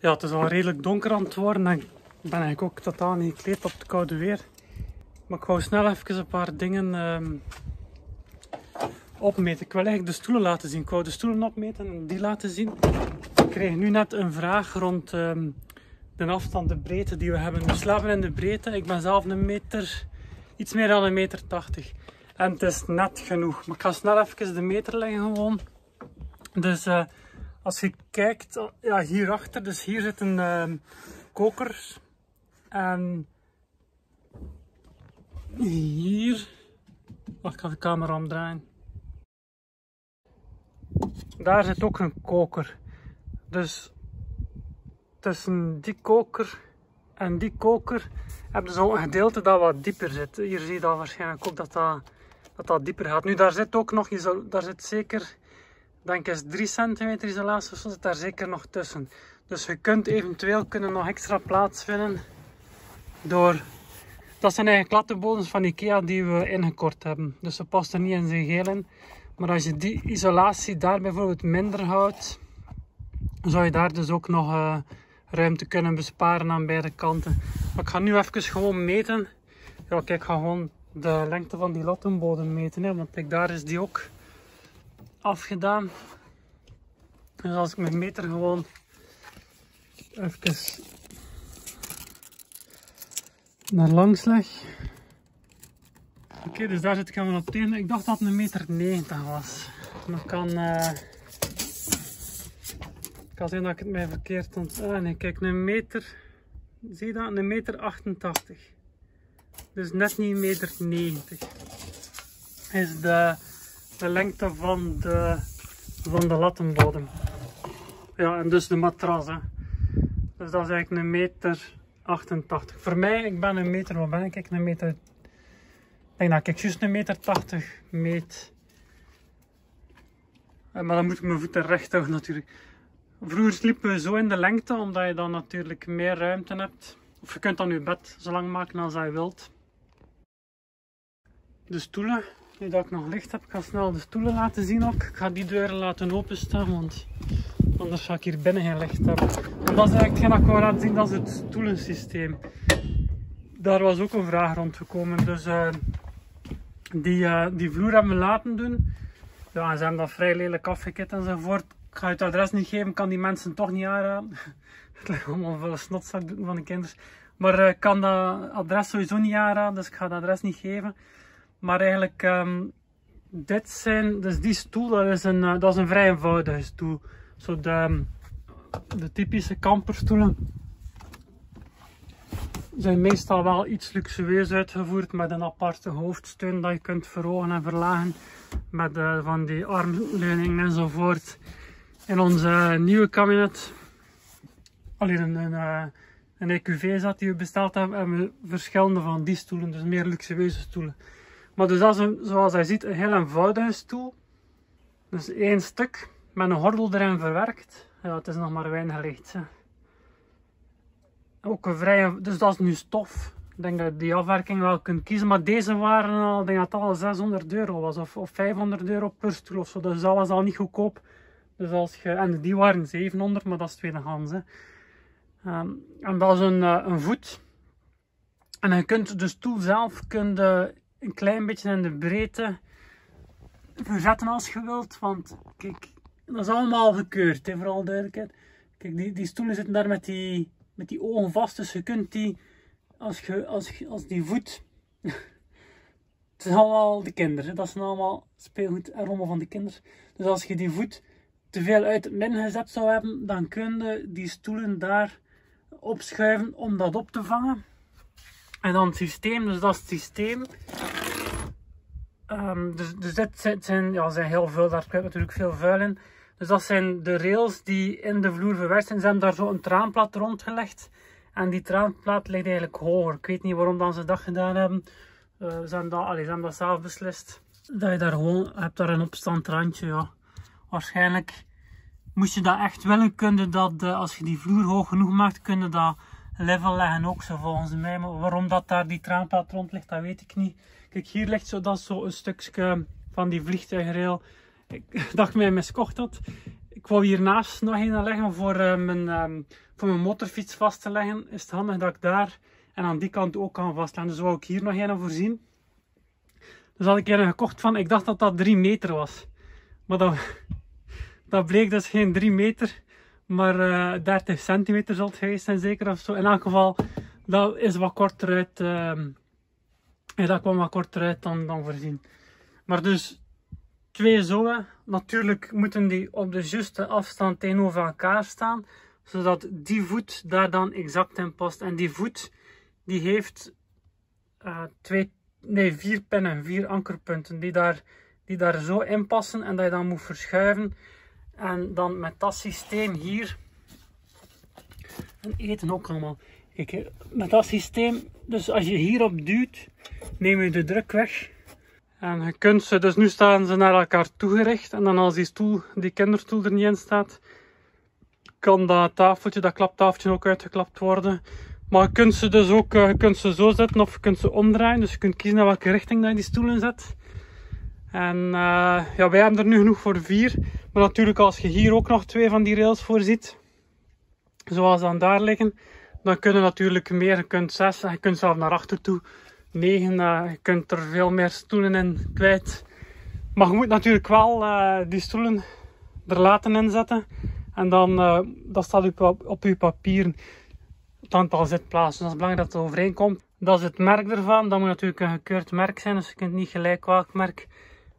Ja, het is al redelijk donker aan het worden en ik ben eigenlijk ook totaal niet gekleed op het koude weer. Maar ik wou snel even een paar dingen ehm, opmeten. Ik wil eigenlijk de stoelen laten zien. Ik de stoelen opmeten en die laten zien. Ik kreeg nu net een vraag rond ehm, de afstand, de breedte die we hebben. We slapen in de breedte. Ik ben zelf een meter, iets meer dan een meter tachtig. En het is net genoeg. Maar ik ga snel even de meter leggen gewoon. Dus uh, als je kijkt, ja, hierachter, dus hier zit een uh, koker. En hier, wacht, ik ga de camera omdraaien. Daar zit ook een koker. Dus tussen die koker en die koker hebben ze een gedeelte dat wat dieper zit. Hier zie je dan waarschijnlijk ook dat dat, dat, dat dieper gaat. Nu, daar zit ook nog, daar zit zeker denk eens 3 centimeter isolatie, zo zit daar zeker nog tussen. Dus je kunt eventueel kunnen nog extra plaats vinden door... Dat zijn eigenlijk lattenbodems van Ikea die we ingekort hebben. Dus ze past niet in zijn geel in. Maar als je die isolatie daar bijvoorbeeld minder houdt, zou je daar dus ook nog uh, ruimte kunnen besparen aan beide kanten. Maar ik ga nu even gewoon meten. Ja, kijk, ik ga gewoon de lengte van die lattenbodem meten. Hè, want kijk, daar is die ook afgedaan. Dus als ik mijn meter gewoon even naar langs leg. Oké, dus daar zit ik helemaal op tegen. Ik dacht dat het een meter 90 was. Maar kan... Uh, kan zijn dat ik het mij verkeerd ont... Ah nee, kijk, een meter... Zie je dat? Een meter 88. Dus net niet een meter 90. Is de de lengte van de, van de lattenbodem. Ja, en dus de matras. Hè. Dus dat is eigenlijk een meter 88. Voor mij, ik ben een meter, wat ben ik? Een meter, ik denk dat ik juist een meter 80 meet. Maar dan moet ik mijn voeten recht houden natuurlijk. Vroeger sliepen we zo in de lengte, omdat je dan natuurlijk meer ruimte hebt. Of je kunt dan je bed zo lang maken als je wilt. De stoelen nu dat ik nog licht heb, ik snel de stoelen laten zien ook. Ik ga die deuren laten openstaan, want anders ga ik hier binnen geen licht hebben. En dat is eigenlijk hetgeen dat ik wou laten zien, dat is het stoelensysteem. Daar was ook een vraag rond gekomen. Dus uh, die, uh, die vloer hebben we laten doen. Ja, ze hebben dat vrij lelijk afgekit enzovoort. Ik ga het adres niet geven, kan die mensen toch niet aanraden. het ligt allemaal veel snotzak van de kinderen. Maar ik uh, kan dat adres sowieso niet aanraden, dus ik ga het adres niet geven. Maar eigenlijk, um, dit zijn, dus die stoel, dat is een, uh, dat is een vrij eenvoudige stoel. Zo de, de typische kamperstoelen zijn meestal wel iets luxueus uitgevoerd met een aparte hoofdsteun dat je kunt verhogen en verlagen. Met uh, van die armleuningen enzovoort. In onze nieuwe kabinet, alleen een, een, een EQV zat die we besteld hebben, hebben we verschillende van die stoelen, dus meer luxueuze stoelen. Maar dus dat is zoals je ziet een heel eenvoudige stoel. Dus één stuk met een gordel erin verwerkt. Ja, het is nog maar weinig licht. Ook een dus dat is nu stof. Ik denk dat je die afwerking wel kunt kiezen. Maar deze waren al, denk dat al 600 euro was. Of, of 500 euro per stoel of zo. Dus dat was al niet goedkoop. Dus als je, en die waren 700, maar dat is tweedehands. Hè. Um, en dat is een, uh, een voet. En je kunt de stoel zelf kunt, een klein beetje in de breedte verzetten als je wilt. Want kijk, dat is allemaal gekeurd, hè, vooral duidelijkheid. Kijk, die, die stoelen zitten daar met die, met die ogen vast. Dus je kunt die, als, je, als, als die voet... het zijn allemaal de kinderen, dat zijn allemaal speelgoed en rommel van de kinderen. Dus als je die voet te veel uit het midden gezet zou hebben, dan kun je die stoelen daar opschuiven om dat op te vangen. En dan het systeem, dus dat is het systeem. Um, dus, dus zijn, ja, heel veel, daar spreekt natuurlijk veel vuil in. Dus dat zijn de rails die in de vloer verwerkt zijn. Ze hebben daar zo een traanplaat rondgelegd. En die traanplaat ligt eigenlijk hoger. Ik weet niet waarom dan ze dat gedaan hebben. Uh, ze, hebben dat, ze hebben dat zelf beslist. Dat je daar gewoon hebt daar een opstand randje. Ja. Waarschijnlijk moest je dat echt willen kunnen. Dat uh, als je die vloer hoog genoeg maakt, kunnen dat level leggen ook zo volgens mij. Maar waarom dat daar die traanplaat rond ligt, dat weet ik niet. Kijk, hier ligt zo, dat zo een stukje van die vliegtuigrail. Ik dacht mij miskocht dat. ik wou hiernaast nog een leggen voor, uh, mijn, um, voor mijn motorfiets vast te leggen. Is het handig dat ik daar en aan die kant ook kan vastleggen. Dus wou ik hier nog een voorzien. Dus had ik er gekocht van, ik dacht dat dat 3 meter was. Maar dat, dat bleek dus geen 3 meter, maar uh, eh, 30 centimeter zal het geweest zijn zeker of zo. In elk geval, dat is wat korter uit. Uh, ja, dat kwam wat korter uit dan, dan voorzien. Maar dus twee zolen. Natuurlijk moeten die op de juiste afstand tegenover elkaar staan. Zodat die voet daar dan exact in past. En die voet die heeft uh, twee, nee, vier pinnen, vier ankerpunten. Die daar, die daar zo in passen. En dat je dan moet verschuiven. En dan met dat systeem hier. En eten ook allemaal. Met dat systeem, dus als je hierop duwt, neem je de druk weg. En je kunt ze, dus nu staan ze naar elkaar toegericht. En dan als die stoel, die kinderstoel er niet in staat, kan dat tafeltje, dat klaptafeltje ook uitgeklapt worden. Maar je kunt ze dus ook eh, je kunt ze zo zetten of je kunt ze omdraaien. Dus je kunt kiezen naar welke richting dat je die stoelen zet. En uh, ja, wij hebben er nu genoeg voor vier. Maar natuurlijk als je hier ook nog twee van die rails voor ziet, zoals dan daar liggen, dan kunnen natuurlijk meer. Je kunt zes en je kunt zelf naar achter toe 9. Uh, je kunt er veel meer stoelen in kwijt. Maar je moet natuurlijk wel uh, die stoelen er laten inzetten. En dan uh, dat staat op, op je papieren het aantal zitplaatsen. Dat is belangrijk dat het overeenkomt. Dat is het merk ervan. Dat moet natuurlijk een gekeurd merk zijn. Dus je kunt niet gelijk welk merk.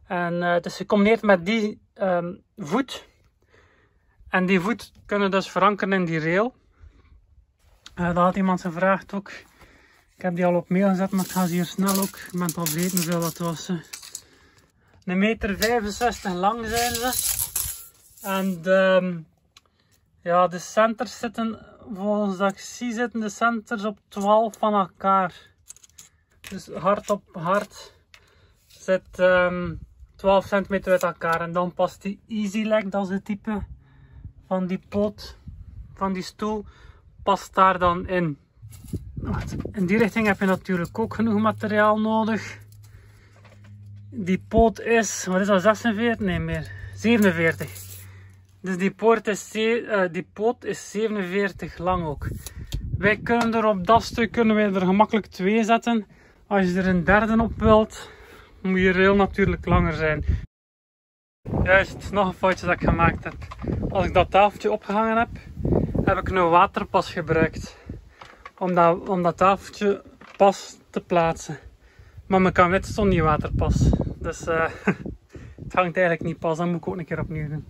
En uh, het is gecombineerd met die um, voet. En die voet kunnen dus verankeren in die rail. Uh, dat had iemand gevraagd ook. Ik heb die al op mail gezet, maar ik ga ze hier snel ook. Ik ben het al vergeten hoeveel dat was. Een meter 65 lang zijn ze. En de, ja, de centers zitten, volgens dat ik zie, zitten de centers op 12 van elkaar. Dus hard op hard zit um, 12 centimeter uit elkaar. En dan past die Easy Leg, dat is het type van die pot, van die stoel, past daar dan in. In die richting heb je natuurlijk ook genoeg materiaal nodig. Die poot is, wat is dat, 46? Nee meer, 47. Dus die, is, uh, die poot is 47 lang ook. Wij kunnen er op dat stuk kunnen wij er gemakkelijk twee zetten. Als je er een derde op wilt, moet je rail natuurlijk langer zijn. Juist, nog een foutje dat ik gemaakt heb. Als ik dat tafeltje opgehangen heb, heb ik een waterpas gebruikt om dat, om dat tafeltje pas te plaatsen. Maar mijn kamet stond niet waterpas. Dus uh, het hangt eigenlijk niet pas. Dat moet ik ook een keer opnieuw doen.